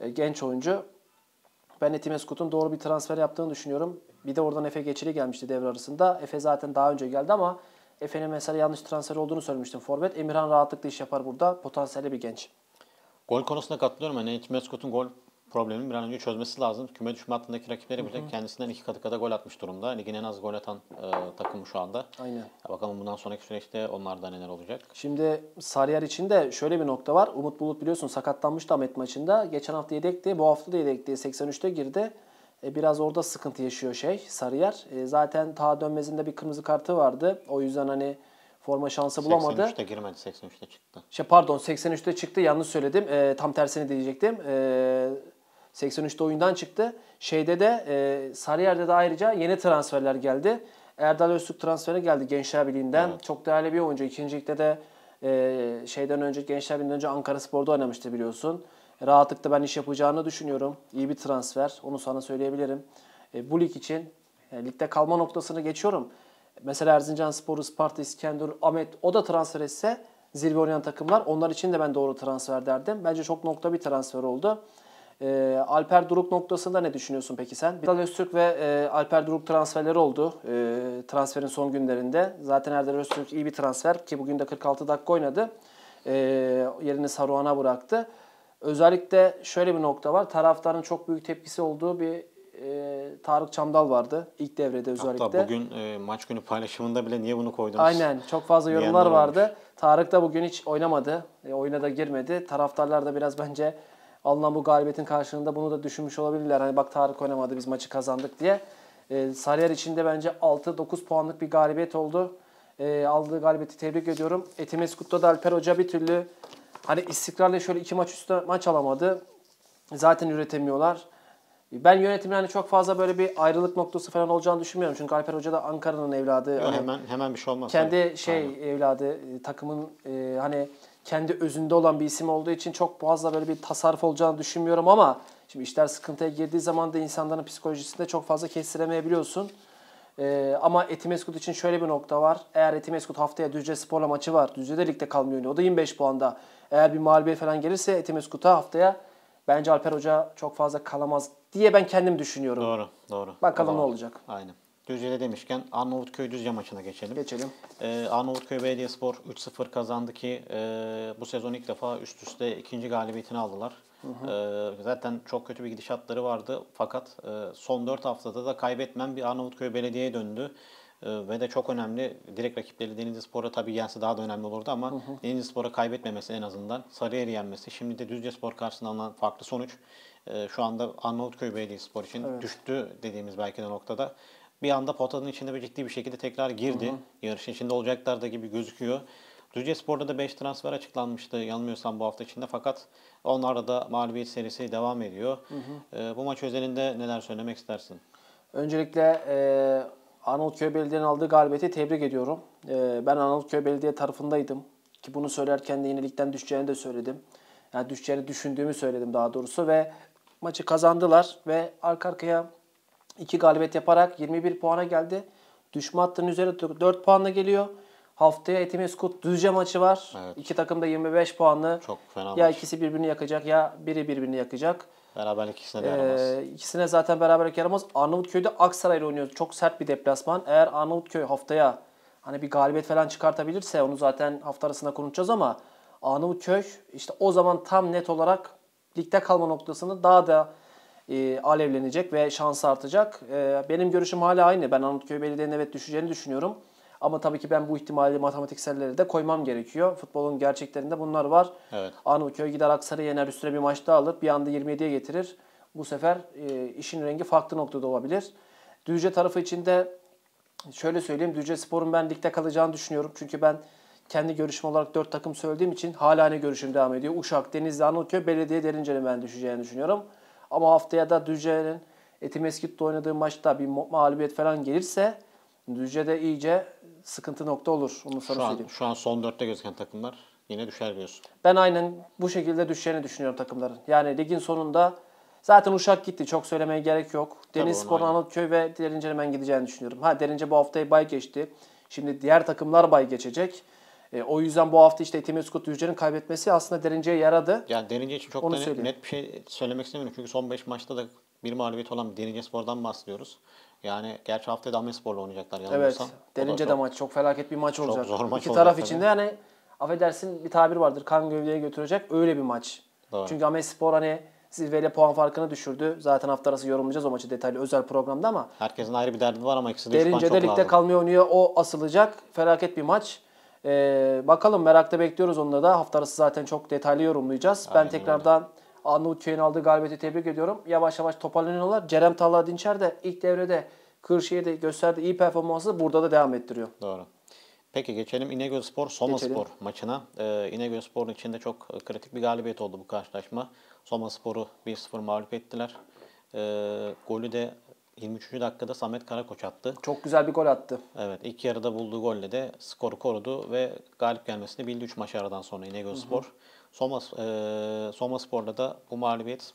e, genç oyuncu. Ben Etimeskut'un doğru bir transfer yaptığını düşünüyorum. Bir de oradan Efe Geçili gelmişti devre arasında. Efe zaten daha önce geldi ama Efe'nin mesela yanlış transfer olduğunu söylemiştim Forvet. Emirhan rahatlıkla iş yapar burada. Potansiyeli bir genç. Gol konusunda katılıyorum. Yani Etimeskut'un gol problemini bir an önce çözmesi lazım. Küme düşme hattındaki rakipleri bile kendisinden iki katı kadar gol atmış durumda. Ligin en az gol atan e, takımı şu anda. Aynen. Ya bakalım bundan sonraki süreçte onlarda neler olacak. Şimdi Sarıyer için de şöyle bir nokta var. Umut Bulut biliyorsun sakatlanmıştı Ahmet maçında. Geçen hafta yedekti, bu hafta da yedekti. 83'te girdi. E, biraz orada sıkıntı yaşıyor şey Sarıyer. E, zaten ta dönmezinde bir kırmızı kartı vardı. O yüzden hani forma şansı bulamadı. 83'te girmedi, 83'te çıktı. Şey pardon 83'te çıktı yanlış söyledim. E, tam tersini diyecektim. E, 83'te oyundan çıktı. Şeyde de e, Sarıyer'de de ayrıca yeni transferler geldi. Erdal Öztürk transferi geldi Gençler Birliği'nden. Çok değerli bir oyuncu. İkinci ligde de e, şeyden önce Gençler Birliği'nden önce Ankara Spor'da oynamıştı biliyorsun. Rahatlıkla ben iş yapacağını düşünüyorum. İyi bir transfer. Onu sana söyleyebilirim. E, bu lig için e, ligde kalma noktasını geçiyorum. Mesela Erzincan Sporu, Sparta, İskenderun, Ahmet o da transfer etse zirve oynayan takımlar. Onlar için de ben doğru transfer derdim. Bence çok nokta bir transfer oldu. E, Alper Duruk noktasında ne düşünüyorsun peki sen? Erdal Öztürk ve e, Alper Duruk transferleri oldu e, transferin son günlerinde. Zaten Erdal Öztürk iyi bir transfer ki bugün de 46 dakika oynadı. E, yerini Saruhan'a bıraktı. Özellikle şöyle bir nokta var. Taraftarın çok büyük tepkisi olduğu bir e, Tarık Çamdal vardı ilk devrede özellikle. Hatta bugün e, maç günü paylaşımında bile niye bunu koydunuz? Aynen çok fazla yorumlar olmuş. vardı. Tarık da bugün hiç oynamadı. E, oyuna da girmedi. Taraftarlar da biraz bence alınan bu galibiyetin karşılığında bunu da düşünmüş olabilirler. Hani bak Tarık oynamadı biz maçı kazandık diye. E, Sarıyer için de bence 6-9 puanlık bir galibiyet oldu. E, aldığı galibiyeti tebrik ediyorum. Etimeskut'ta da Alper Hoca bir türlü hani istikrarla şöyle iki maç üstte maç alamadı. Zaten üretemiyorlar. Ben yönetimle hani çok fazla böyle bir ayrılık noktası falan olacağını düşünmüyorum. Çünkü Alper Hoca da Ankara'nın evladı. Yok, Hani- hemen hemen bir şey olmaz. kendi tabii. şey Aynen. evladı e, takımın e, hani kendi özünde olan bir isim olduğu için çok fazla böyle bir tasarruf olacağını düşünmüyorum ama şimdi işler sıkıntıya girdiği zaman da insanların psikolojisinde çok fazla kestiremeyebiliyorsun. E, ama Etimeskut için şöyle bir nokta var. Eğer Etimeskut haftaya Düzce Spor'la maçı var. Düzce'de ligde kalmıyor. O da 25 puanda. Eğer bir mağlubiyet falan gelirse Etimeskut'a haftaya bence Alper Hoca çok fazla kalamaz diye ben kendim düşünüyorum. Doğru, doğru. Bakalım da ne olacak. Aynen. Düzce'de demişken Arnavutköy Düzce maçına geçelim. Geçelim. Ee, Arnavutköy Belediyespor 3-0 kazandı ki e, bu sezon ilk defa üst üste ikinci galibiyetini aldılar. Ee, zaten çok kötü bir gidişatları vardı fakat e, son 4 haftada da kaybetmen bir Arnavutköy Belediye'ye döndü. Ee, ve de çok önemli. Direkt rakipleri Denizli Spor'a tabii yense daha da önemli olurdu ama Denizli Spor'a kaybetmemesi en azından. Sarıyer'i yenmesi. Şimdi de Düzce Spor karşısında alınan farklı sonuç. e, şu anda Arnavutköy Belediyespor için düştü dediğimiz belki de noktada. Bir anda potanın içinde bir ciddi bir şekilde tekrar girdi. Yarışın içinde olacaklar da gibi gözüküyor. Düzce Spor'da da 5 transfer açıklanmıştı yanılmıyorsam bu hafta içinde fakat onlarda da mağlubiyet serisi devam ediyor. Ee, bu maç özelinde neler söylemek istersin? Öncelikle e, Arnavutköy Belediye'nin aldığı galibiyeti tebrik ediyorum. E, ben Arnavutköy Belediye tarafındaydım. Ki bunu söylerken de yine ligden düşeceğini de söyledim. Yani düşeceğini düşündüğümü söyledim daha doğrusu ve maçı kazandılar ve arka arkaya iki galibiyet yaparak 21 puana geldi. Düşme hattının üzerine 4 puanla geliyor. Haftaya Etimeskut Düzce maçı var. Evet. İki takım da 25 puanlı. Çok fena Ya maç. ikisi birbirini yakacak ya biri birbirini yakacak. Beraberlik ikisine de yaramaz. Ee, ikisine zaten beraberlik yaramaz. Arnavutköy'de Aksaray'la oynuyor. Çok sert bir deplasman. Eğer Arnavutköy haftaya hani bir galibiyet falan çıkartabilirse onu zaten hafta arasında konuşacağız ama Arnavutköy işte o zaman tam net olarak ligde kalma noktasını daha da e, alevlenecek ve şansı artacak. E, benim görüşüm hala aynı. Ben Arnavutköy Belediye'nin evet düşeceğini düşünüyorum. Ama tabii ki ben bu ihtimali matematikselleri de koymam gerekiyor. Futbolun gerçeklerinde bunlar var. Evet. Arnavutköy gider Aksaray'ı yener üstüne bir maç daha alır. Bir anda 27'ye getirir. Bu sefer e, işin rengi farklı noktada olabilir. Düzce tarafı için de şöyle söyleyeyim. Düzce Spor'un ben ligde kalacağını düşünüyorum. Çünkü ben kendi görüşüm olarak 4 takım söylediğim için hala aynı görüşüm devam ediyor. Uşak, Denizli, Arnavutköy, Belediye, Derince'nin ben düşeceğini düşünüyorum. Ama haftaya da Düzce'nin Etimeskut'ta oynadığı maçta bir mağlubiyet falan gelirse Düzce'de iyice sıkıntı nokta olur. Onu sana Şu an, şu an son dörtte gözüken takımlar yine düşer diyorsun. Ben aynen bu şekilde düşeceğini düşünüyorum takımların. Yani ligin sonunda zaten Uşak gitti. Çok söylemeye gerek yok. Deniz Spor. Anadoluköy ve Derince'nin ben gideceğini düşünüyorum. Ha Derince bu haftayı bay geçti. Şimdi diğer takımlar bay geçecek. E, o yüzden bu hafta işte Etimeskut Düzce'nin kaybetmesi aslında Derince'ye yaradı. Yani Derince için çok Onu da net, söyleyeyim. net bir şey söylemek istemiyorum. Çünkü son 5 maçta da bir mağlubiyet olan Derince Spor'dan bahsediyoruz. Yani gerçi haftaya da Ahmetspor'la oynayacaklar Evet. yanılmıyorsam. Da Derince de çok- maç çok felaket bir maç olacak. zor maç İki taraf için de yani affedersin bir tabir vardır. Kan gövdeye götürecek öyle bir maç. Doğru. Çünkü Ahmet Spor hani zirveyle puan farkını düşürdü. Zaten hafta arası yorumlayacağız o maçı detaylı özel programda ama Herkesin ayrı bir derdi var ama ikisi de 3 puan çok Derince'de ligde kalmaya oynuyor. O asılacak. Felaket bir maç. Ee, bakalım merakla bekliyoruz onları da. Hafta arası zaten çok detaylı yorumlayacağız. Aynen ben tekrardan Arnavutköy'ün aldığı galibiyeti tebrik ediyorum. Yavaş yavaş toparlanıyorlar. Cerem Talha Dinçer de ilk devrede Kırşehir'de gösterdiği iyi performansı burada da devam ettiriyor. Doğru. Peki geçelim İnegöl Spor Soma Geçelim. Spor maçına. Ee, İnegöl Spor'un içinde çok e, kritik bir galibiyet oldu bu karşılaşma. Soma Spor'u 1-0 mağlup ettiler. Ee, golü de 23. dakikada Samet Karakoç attı. Çok güzel bir gol attı. Evet ilk yarıda bulduğu golle de skoru korudu ve galip gelmesini bildi 3 maç aradan sonra İnegöl Spor. Soma, e, Soma Spor'da da bu mağlubiyet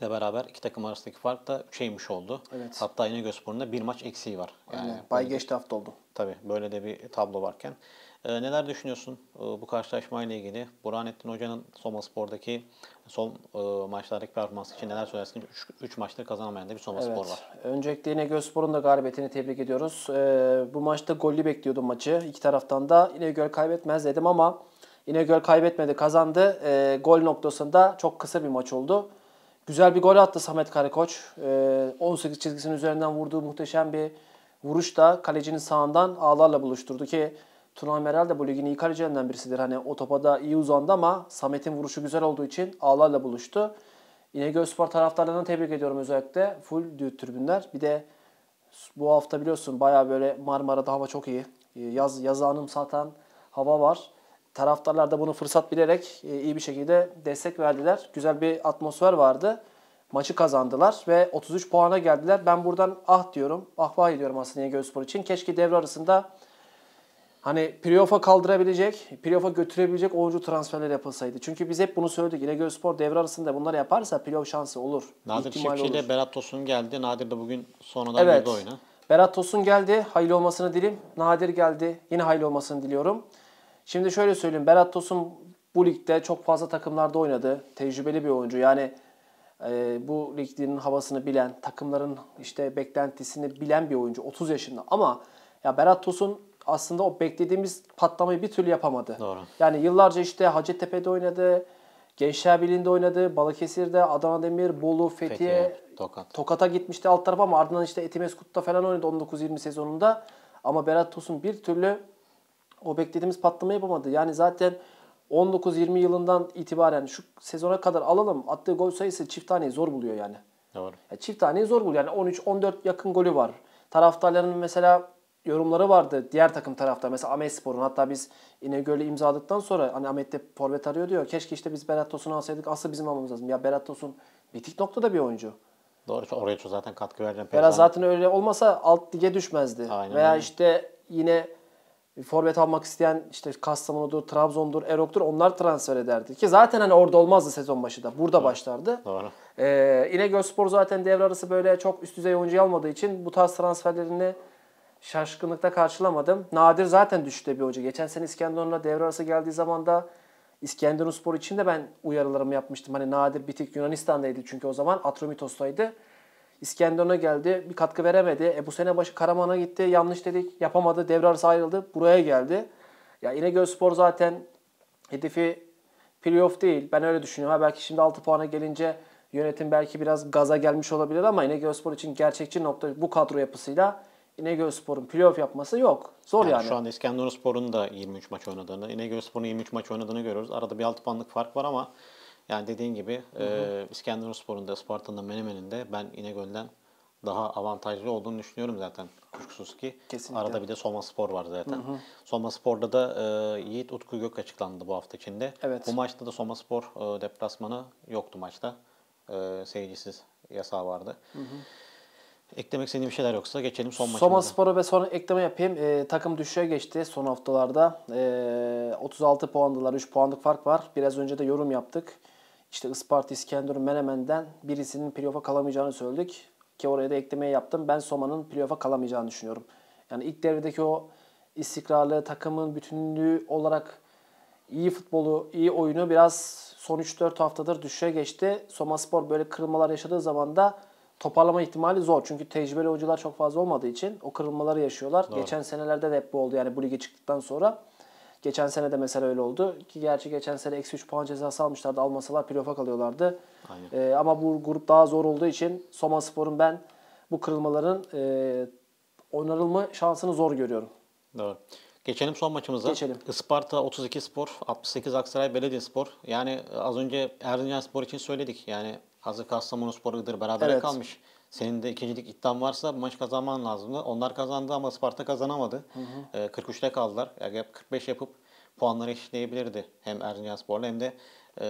ile beraber iki takım arasındaki fark da 3'e inmiş oldu. Evet. Hatta İnegöl Spor'un da bir maç eksiği var. Yani Yani bay geçti hafta oldu. Tabii böyle de bir tablo varken. Ee, neler düşünüyorsun e, bu karşılaşmayla ilgili? Burhanettin Hoca'nın Soma Spor'daki son e, maçlardaki performansı için neler söylersin? 3 maçtır kazanamayan da bir Soma Spor var. Öncelikle İnegöl Spor'un da galibiyetini tebrik ediyoruz. Ee, bu maçta gollü bekliyordum maçı. İki taraftan da İnegöl kaybetmez dedim ama İnegöl kaybetmedi, kazandı. Ee, gol noktasında çok kısa bir maç oldu. Güzel bir gol attı Samet Karakoç. Ee, 18 çizgisinin üzerinden vurduğu muhteşem bir vuruş da kalecinin sağından ağlarla buluşturdu ki Tuna Meral de bu ligin iyi kalecilerinden birisidir. Hani o topa da iyi uzandı ama Samet'in vuruşu güzel olduğu için ağlarla buluştu. İnegöl Spor taraftarlarını tebrik ediyorum özellikle. Full düğüt tribünler. Bir de bu hafta biliyorsun bayağı böyle Marmara'da hava çok iyi. Ee, Yaz, yazı anımsatan hava var. Taraftarlar da bunu fırsat bilerek e, iyi bir şekilde destek verdiler. Güzel bir atmosfer vardı. Maçı kazandılar ve 33 puana geldiler. Ben buradan ah diyorum, ah vah diyorum aslında İnegöl Spor için. Keşke devre arasında hani playoff'a kaldırabilecek, playoff'a götürebilecek oyuncu transferleri yapılsaydı. Çünkü biz hep bunu söyledik. İnegöl Spor devre arasında bunları yaparsa playoff şansı olur. Nadir olur. ile Berat Tosun geldi. Nadir de bugün sonradan Evet. girdi oyuna. Berat Tosun geldi. Hayırlı olmasını dileyim. Nadir geldi. Yine hayırlı olmasını diliyorum. Şimdi şöyle söyleyeyim. Berat Tosun bu ligde çok fazla takımlarda oynadı. Tecrübeli bir oyuncu. Yani e, bu ligin havasını bilen, takımların işte beklentisini bilen bir oyuncu. 30 yaşında. Ama ya Berat Tosun aslında o beklediğimiz patlamayı bir türlü yapamadı. Doğru. Yani yıllarca işte Hacettepe'de oynadı. Gençler Birliği'nde oynadı. Balıkesir'de, Adana Demir, Bolu, Fethiye, Fethiye, Tokat. Tokat'a gitmişti alt tarafa ama ardından işte Etimeskut'ta falan oynadı 19-20 sezonunda. Ama Berat Tosun bir türlü o beklediğimiz patlamayı yapamadı. Yani zaten 19-20 yılından itibaren şu sezona kadar alalım attığı gol sayısı çift taneyi zor buluyor yani. Doğru. Ya çift taneyi zor buluyor. Yani 13-14 yakın golü var. Taraftarların mesela yorumları vardı. Diğer takım taraftar. Mesela Ahmet Spor'un. Hatta biz İnegöl'ü imzaladıktan sonra hani Ahmet de forvet arıyor diyor. Keşke işte biz Berat Tosun'u alsaydık. Asıl bizim almamız lazım. Ya Berat Tosun bitik noktada bir oyuncu. Doğru. Oraya çok zaten katkı vereceğim. Berat zaten öyle olmasa alt lige düşmezdi. Aynen Veya öyle. işte yine forvet almak isteyen işte Kastamonu'dur, Trabzon'dur, Erok'tur onlar transfer ederdi. Ki zaten hani orada olmazdı sezon başı da. Burada başlardı. Doğru. Ee, İnegölspor zaten devre arası böyle çok üst düzey oyuncu almadığı için bu tarz transferlerini şaşkınlıkta karşılamadım. Nadir zaten düşüşte bir hoca. Geçen sene İskenderun'la devre arası geldiği zaman da İskenderunspor için de ben uyarılarımı yapmıştım. Hani Nadir bir tek Yunanistan'daydı çünkü o zaman Atromitos'taydı. İskenderun'a geldi. Bir katkı veremedi. E bu sene başı Karaman'a gitti. Yanlış dedik. Yapamadı. Devre arası ayrıldı. Buraya geldi. Ya İnegölspor zaten hedefi playoff değil. Ben öyle düşünüyorum. Ha belki şimdi 6 puana gelince yönetim belki biraz gaza gelmiş olabilir ama İnegölspor için gerçekçi nokta bu kadro yapısıyla İnegölspor'un playoff yapması yok. Zor yani. Yani Şu anda İskenderunspor'un da 23 maç oynadığını, İnegölspor'un 23 maç oynadığını görüyoruz. Arada bir 6 puanlık fark var ama yani dediğin gibi e, İskenderunspor'un da Sparta'nın da Menemen'in de ben İnegöl'den daha avantajlı olduğunu düşünüyorum zaten kuşkusuz ki. Kesinlikle. Arada bir de Soma Spor var zaten. Soma Spor'da da e, Yiğit Utku Gök açıklandı bu hafta içinde. Evet. Bu maçta da Soma Spor e, deplasmanı yoktu maçta. E, seyircisiz yasağı vardı. Eklemek istediğin bir şeyler yoksa geçelim son maçımıza. Soma Spor'a ve sonra ekleme yapayım. Ee, takım düşüşe geçti son haftalarda. Ee, 36 puandılar. 3 puanlık fark var. Biraz önce de yorum yaptık. İşte Isparta, İskenderun, Menemen'den birisinin playoff'a kalamayacağını söyledik. Ki oraya da eklemeyi yaptım. Ben Soma'nın playoff'a kalamayacağını düşünüyorum. Yani ilk devredeki o istikrarlı takımın bütünlüğü olarak iyi futbolu, iyi oyunu biraz son 3-4 haftadır düşüşe geçti. Soma Spor böyle kırılmalar yaşadığı zaman da toparlama ihtimali zor. Çünkü tecrübeli oyuncular çok fazla olmadığı için o kırılmaları yaşıyorlar. Geçen senelerde de hep bu oldu yani bu lige çıktıktan sonra. Geçen sene de mesela öyle oldu. Ki gerçi geçen sene eksi 3 puan cezası almışlardı. Almasalar playoff'a kalıyorlardı. Ee, ama bu grup daha zor olduğu için Soma Spor'un ben bu kırılmaların e, onarılma şansını zor görüyorum. Doğru. Geçelim son maçımıza. Geçelim. Isparta 32 Spor, 68 Aksaray Belediyespor. Yani az önce Erzincan Spor için söyledik. Yani hazır Kastamonu Spor Iğdır beraber Evet. kalmış. Senin de ikincilik iddian varsa maç kazanman lazımdı. Onlar kazandı ama Isparta kazanamadı. Ee, 43'te kaldılar. Yani 45 yapıp puanları eşitleyebilirdi. Hem Erzincan Spor'la hem de e,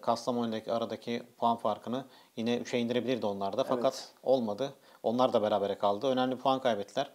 Kastamonu'daki aradaki puan farkını yine 3'e indirebilirdi onlar da. Fakat olmadı. Onlar da berabere kaldı. Önemli puan kaybettiler.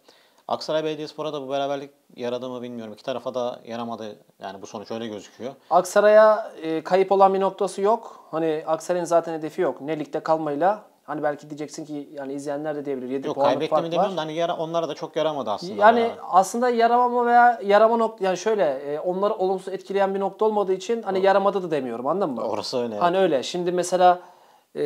Aksaray Belediyespor'a da bu beraberlik yaradı mı bilmiyorum. İki tarafa da yaramadı. Yani bu sonuç öyle gözüküyor. Aksaray'a e, kayıp olan bir noktası yok. Hani Aksaray'ın zaten hedefi yok. Ne ligde kalmayla hani belki diyeceksin ki yani izleyenler de diyebilir 7 Yok puanlık kaybetti fark mi var. demiyorum da hani yara, onlara da çok yaramadı aslında. Yani beraber. aslında yaramama veya yarama nokta yani şöyle e, onları olumsuz etkileyen bir nokta olmadığı için hani yaramadı da demiyorum anladın mı? Orası öyle. Hani öyle. Şimdi mesela e,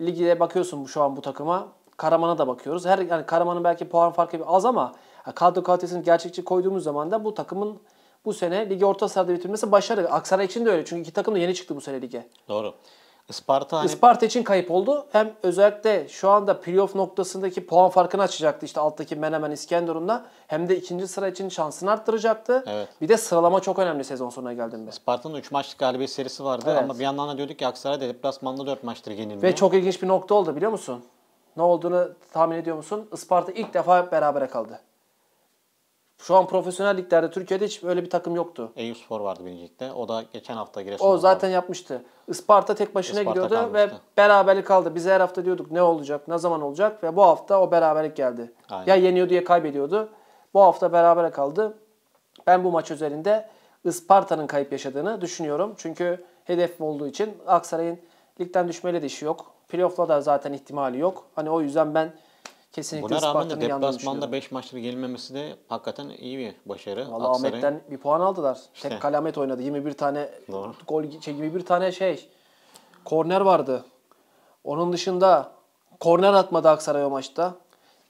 ligde bakıyorsun şu an bu takıma. Karaman'a da bakıyoruz. Her yani Karaman'ın belki puan farkı az ama kadro kalitesini gerçekçi koyduğumuz zaman da bu takımın bu sene ligi orta sırada bitirmesi başarı. Aksaray için de öyle. Çünkü iki takım da yeni çıktı bu sene lige. Doğru. Isparta hani Isparta için kayıp oldu. Hem özellikle şu anda playoff noktasındaki puan farkını açacaktı işte alttaki Menemen İskenderun'la. Hem de ikinci sıra için şansını arttıracaktı. Evet. Bir de sıralama çok önemli sezon sonuna geldiğinde. Isparta'nın 3 maçlık galibiyet serisi vardı Evet. ama bir yandan da diyorduk ki Aksaray da deplasmanda 4 maçtır yenilmiyor. Ve çok ilginç bir nokta oldu biliyor musun? Ne olduğunu tahmin ediyor musun? Isparta ilk defa hep berabere kaldı. Şu an profesyonel liglerde Türkiye'de hiç böyle bir takım yoktu. Eyüp Spor vardı birincilikte. O da geçen hafta Giresun'da O zaten yapmıştı. Isparta tek başına Isparta gidiyordu ve kalmıştı. beraberlik kaldı. Biz her hafta diyorduk ne olacak, ne zaman olacak ve bu hafta o beraberlik geldi. Aynen. Ya yeniyordu ya kaybediyordu. Bu hafta berabere kaldı. Ben bu maç üzerinde Isparta'nın kayıp yaşadığını düşünüyorum. Çünkü hedef olduğu için Aksaray'ın ligden düşmeyle de işi yok. Playoff'la da zaten ihtimali yok. Hani o yüzden ben kesinlikle Buna rağmen de deplasmanda düşünüyorum. 5 maçları yenilmemesi de hakikaten iyi bir başarı. Valla Ahmet'ten bir puan aldılar. İşte. Tek kalamet oynadı. 21 tane Doğru. gol şey 21 tane şey korner vardı. Onun dışında korner atmadı Aksaray o maçta.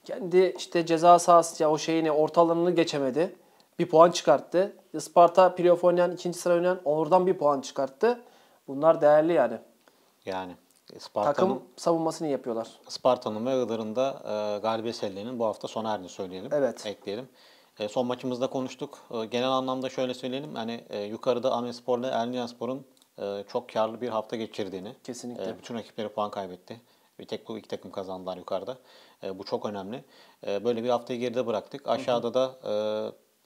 Kendi işte ceza sahası ya o şeyini ortalarını geçemedi. Bir puan çıkarttı. Isparta playoff oynayan ikinci sıra oynayan oradan bir puan çıkarttı. Bunlar değerli yani. Yani Takım savunmasını yapıyorlar. Isparta'nın ve Iğdır'ın da e, galibiyet serilerinin bu hafta sona erdiğini söyleyelim. Evet. Ekleyelim. E, son maçımızda konuştuk. E, genel anlamda şöyle söyleyelim. Hani e, yukarıda Ahmetspor ile Erzincanspor'un e, çok karlı bir hafta geçirdiğini. Kesinlikle. E, bütün rakipleri puan kaybetti. Bir tek bu iki takım kazandılar yukarıda. E, bu çok önemli. E, böyle bir haftayı geride bıraktık. Aşağıda da e,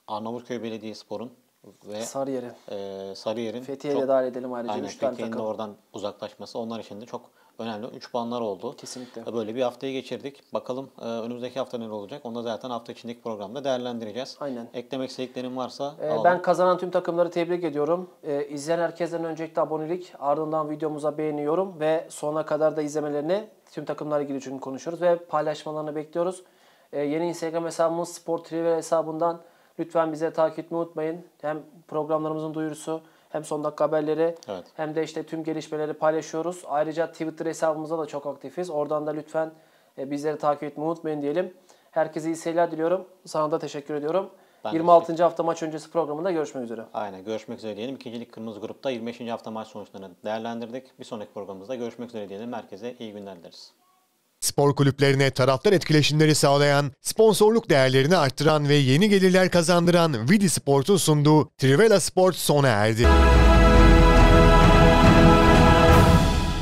Arnavutköy Belediyespor'un ve Sarıyer'in. e, Sarıyer'in de dahil edelim ayrıca. Aynen Fethiye'nin de oradan uzaklaşması onlar için de çok önemli. 3 puanlar oldu. Kesinlikle. Böyle bir haftayı geçirdik. Bakalım e, önümüzdeki hafta neler olacak. Onu da zaten hafta içindeki programda değerlendireceğiz. Aynen. Eklemek istediklerin varsa alalım. ben kazanan tüm takımları tebrik ediyorum. Ee, izleyen herkesten öncelikle abonelik, ardından videomuza beğeniyorum ve sonuna kadar da izlemelerini tüm takımlarla ilgili çünkü konuşuyoruz ve paylaşmalarını bekliyoruz. Ee, yeni Instagram hesabımız Sport Triver hesabından lütfen bize takip etmeyi unutmayın. Hem programlarımızın duyurusu hem son dakika haberleri Evet. hem de işte tüm gelişmeleri paylaşıyoruz. Ayrıca Twitter hesabımızda da çok aktifiz. Oradan da lütfen e, bizleri takip etmeyi unutmayın diyelim. Herkese iyi seyirler diliyorum. Sana da teşekkür ediyorum. Ben de 26. hafta maç öncesi programında görüşmek üzere. Aynen görüşmek üzere diyelim. İkincilik Kırmızı Grup'ta 25. hafta maç sonuçlarını değerlendirdik. Bir sonraki programımızda görüşmek üzere diyelim. Herkese iyi günler dileriz. Spor kulüplerine taraftar etkileşimleri sağlayan, sponsorluk değerlerini arttıran ve yeni gelirler kazandıran Vidi Sport'un sunduğu Trivela Sport sona erdi.